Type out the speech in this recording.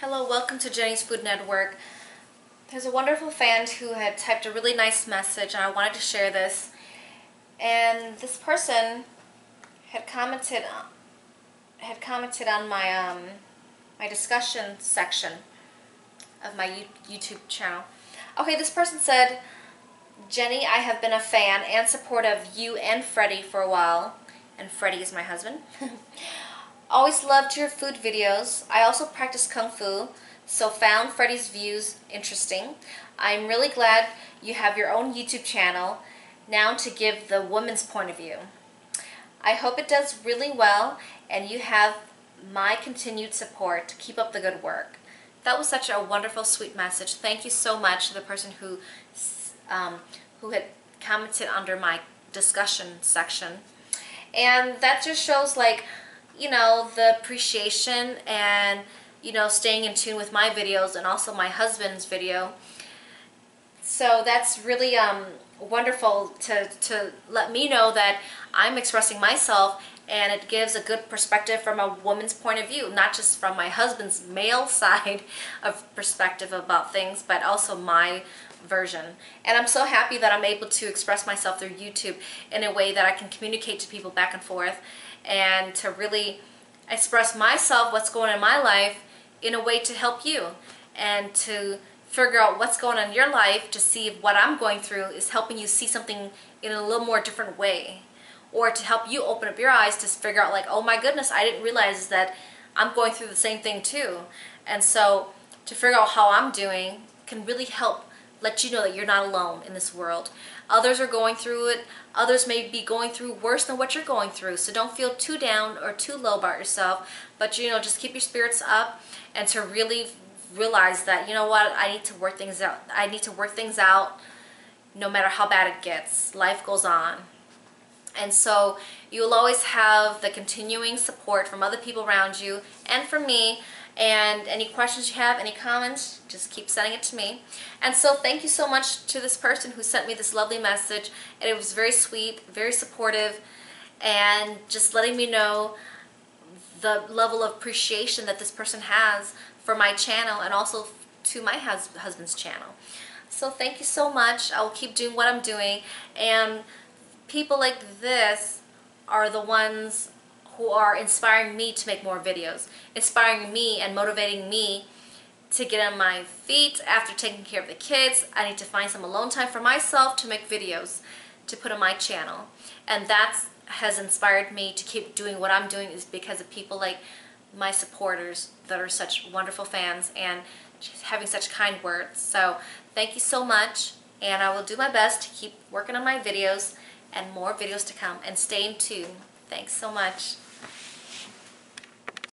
Hello, welcome to Jenny's Food Network. There's a wonderful fan who had typed a really nice message and I wanted to share this. And this person had commented had commented on my um, my discussion section of my YouTube channel. Okay, this person said, Jenny, I have been a fan and supporter of you and Freddie for a while. And Freddie is my husband. Always loved your food videos. I also practice Kung Fu, so found Freddie's views interesting. I'm really glad you have your own YouTube channel now to give the woman's point of view. I hope it does really well and you have my continued support. To keep up the good work. That was such a wonderful, sweet message. Thank you so much to the person who, um, who had commented under my discussion section. And that just shows like you know, the appreciation and, you know, staying in tune with my videos and also my husband's video. So that's really um, wonderful to, to let me know that I'm expressing myself and it gives a good perspective from a woman's point of view, not just from my husband's male side of perspective about things, but also my version. And I'm so happy that I'm able to express myself through YouTube in a way that I can communicate to people back and forth and to really express myself, what's going on in my life, in a way to help you and to figure out what's going on in your life to see if what I'm going through is helping you see something in a little more different way or to help you open up your eyes to figure out like oh my goodness I didn't realize that I'm going through the same thing too. And so to figure out how I'm doing can really help let you know that you're not alone in this world. Others are going through it. Others may be going through worse than what you're going through. So don't feel too down or too low about yourself. But, you know, just keep your spirits up and to really realize that, you know what, I need to work things out. I need to work things out no matter how bad it gets. Life goes on. And so you'll always have the continuing support from other people around you and from me and any questions you have, any comments, just keep sending it to me. And so thank you so much to this person who sent me this lovely message. And it was very sweet, very supportive, and just letting me know the level of appreciation that this person has for my channel and also to my hus husband's channel. So thank you so much. I will keep doing what I'm doing. And people like this are the ones who are inspiring me to make more videos, inspiring me and motivating me to get on my feet after taking care of the kids. I need to find some alone time for myself to make videos to put on my channel. And that has inspired me to keep doing what I'm doing is because of people like my supporters that are such wonderful fans and having such kind words. So thank you so much and I will do my best to keep working on my videos and more videos to come and stay in tune. Thanks so much.